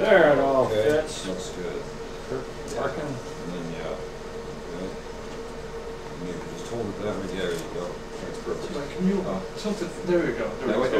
There it all Okay, fits. Looks good. Perfect. Yeah. Working. And then, yeah. Okay. You just hold it that way, there you go. That's perfect. Like, can you, Oh. something, there we go. There That we way? go.